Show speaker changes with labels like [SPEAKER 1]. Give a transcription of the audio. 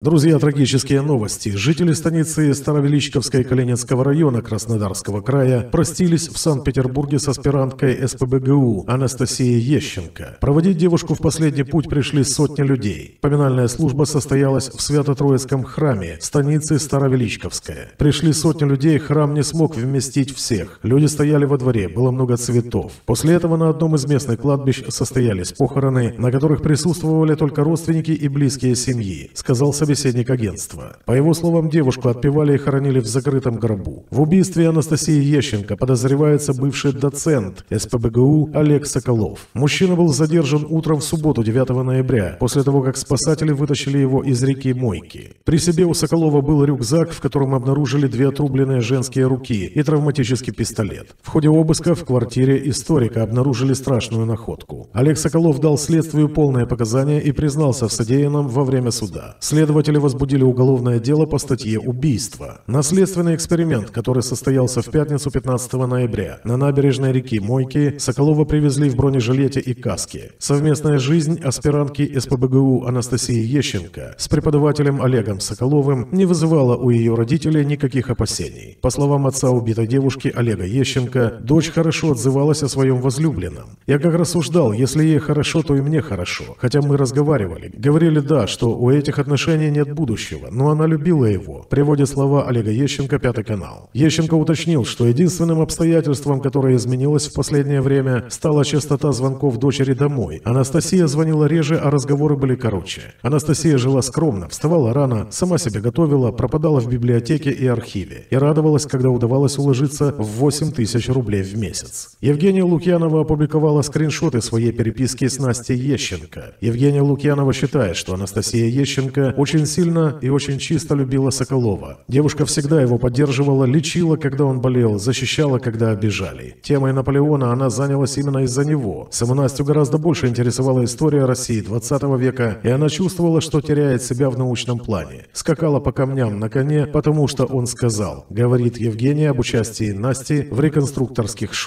[SPEAKER 1] Друзья, трагические новости. Жители станицы Старовеличковской Калининского района Краснодарского края простились в Санкт-Петербурге с аспиранткой СПБГУ Анастасией Ещенко. Проводить девушку в последний путь пришли сотни людей. Поминальная служба состоялась в Свято-Троицком храме станицы Старовеличковская. Пришли сотни людей, храм не смог вместить всех. Люди стояли во дворе, было много цветов. После этого на одном из местных кладбищ состоялись похороны, на которых присутствовали только родственники и близкие семьи, сказал собеседник агентства. По его словам, девушку отпевали и хоронили в закрытом гробу. В убийстве Анастасии Ещенко подозревается бывший доцент СПБГУ Олег Соколов. Мужчина был задержан утром в субботу 9 ноября, после того, как спасатели вытащили его из реки Мойки. При себе у Соколова был рюкзак, в котором обнаружили две отрубленные женские руки и травматический пистолет. В ходе обыска в квартире историка обнаружили страшную находку. Олег Соколов дал следствию полное показания и признался в содеянном во время суда. Следователь Следователи возбудили уголовное дело по статье «Убийство». Наследственный эксперимент, который состоялся в пятницу 15 ноября на набережной реки Мойки, Соколова привезли в бронежилете и каске. Совместная жизнь аспирантки СПБГУ Анастасии Ещенко с преподавателем Олегом Соколовым не вызывала у ее родителей никаких опасений. По словам отца убитой девушки Олега Ещенко, дочь хорошо отзывалась о своем возлюбленном. «Я как рассуждал, если ей хорошо, то и мне хорошо. Хотя мы разговаривали. Говорили, да, что у этих отношений ней нет будущего, но она любила его, приводит слова Олега Ещенко, Пятый канал. Ещенко уточнил, что единственным обстоятельством, которое изменилось в последнее время, стала частота звонков дочери домой. Анастасия звонила реже, а разговоры были короче. Анастасия жила скромно, вставала рано, сама себя готовила, пропадала в библиотеке и архиве. И радовалась, когда удавалось уложиться в 8 тысяч рублей в месяц. Евгения Лукьянова опубликовала скриншоты своей переписки с Настей Ещенко. Евгения Лукьянова считает, что Анастасия Ещенко очень очень сильно и очень чисто любила Соколова. Девушка всегда его поддерживала, лечила, когда он болел, защищала, когда обижали. Темой Наполеона она занялась именно из-за него. Саму Настю гораздо больше интересовала история России 20 века, и она чувствовала, что теряет себя в научном плане. Скакала по камням на коне, потому что он сказал, говорит Евгения об участии Насти в реконструкторских шоу.